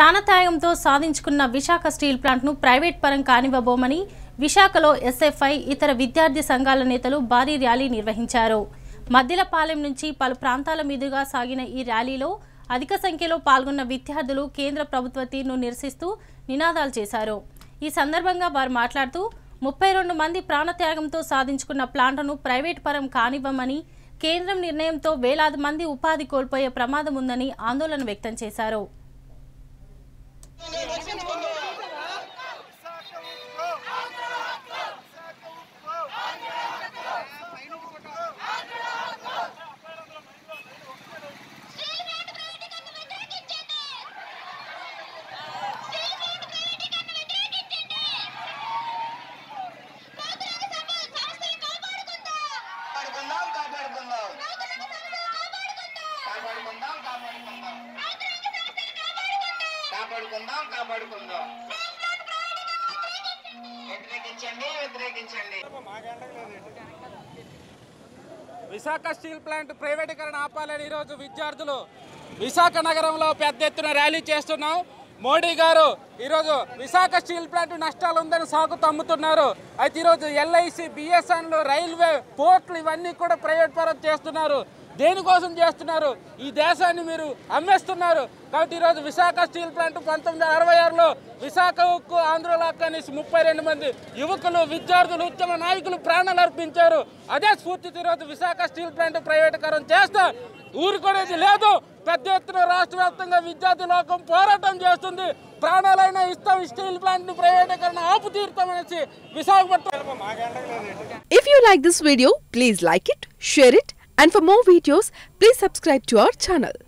ప్రాణత్యాగంతో సాధించుకున్న విశాఖ స్టీల్ ప్లాంట్ను ప్రైవేట్ పరం కానివ్వబోమని విశాఖలో ఎస్ఎఫ్ఐ ఇతర విద్యార్థి సంఘాల నేతలు భారీ ర్యాలీ నిర్వహించారు. మద్దిలపాలెం నుంచి పలు ప్రాంతాల మీదుగా సాగిన ఈ ర్యాలీలో అధిక సంఖ్యలో పాల్గొన్న విద్యార్థులు కేంద్ర ప్రభుత్వ తీరును నిరసిస్తూ నినాదాలు చేశారు. ఈ సందర్భంగా వారు మాట్లాడుతూ ముప్పై రెండు మంది ప్రాణత్యాగంతో సాధించుకున్న ప్లాంట్ను ప్రైవేట్ పరం కానివ్వమని కేంద్రం నిర్ణయంతో వేలాది మంది ఉపాధి కోల్పోయే ప్రమాదం ఉందని ఆందోళన వ్యక్తం చేశారు. కాపాడుకుందాం కాపాడుకుందాం. కాపాడుకుందాం కాపాడుకుందాం. కాపాడుకుందాం కాపాడుకుందాం. వ్యతిరేకించండి వ్యతిరేకించండి. విశాఖ స్టీల్ ప్లాంట్ ప్రైవేటీకరణ ఆపాలని ఈరోజు విద్యార్థులు విశాఖ నగరంలో పెద్ద ఎత్తున ర్యాలీ చేస్తున్నాం. మోడీ గారు ఈరోజు విశాఖ స్టీల్ ప్లాంట్ నష్టాలు ఉందని సాగు తమ్ముతున్నారు. అయితే ఈరోజు ఎల్ఐసి బిఎస్ఎన్లు రైల్వే పోర్ట్లు ఇవన్నీ కూడా ప్రైవేట్ పరం చేస్తున్నారు. దేనికోసం చేస్తున్నారు? ఈ దేశాన్ని మీరు అమ్మేస్తున్నారు. కాబట్టి ఈరోజు విశాఖ స్టీల్ ప్లాంట్ పంతొమ్మిది అరవై ఆరులో విశాఖ ఉక్కు ఆంధ్రలో కనీసం ముప్పై రెండు మంది యువకులు విద్యార్థులు ఉద్యమ నాయకులు ప్రాణాలు అర్పించారు. అదే స్ఫూర్తితో ఈరోజు విశాఖ స్టీల్ ప్లాంట్ ప్రైవేటీకరణ చేస్తా ఊరుకునేది లేదు. పెద్ద ఎత్తున రాష్ట్ర వ్యాప్తంగా విద్యార్థి లోకం పోరాటం చేస్తుంది. ప్రాణాలైన ఇస్తాం స్టీల్ ప్లాంట్ని ప్రైవేటీకరణ ఆపు తీర్థమనేసి Visakhapatnam if you like this video please like it share it and for more videos please subscribe to our channel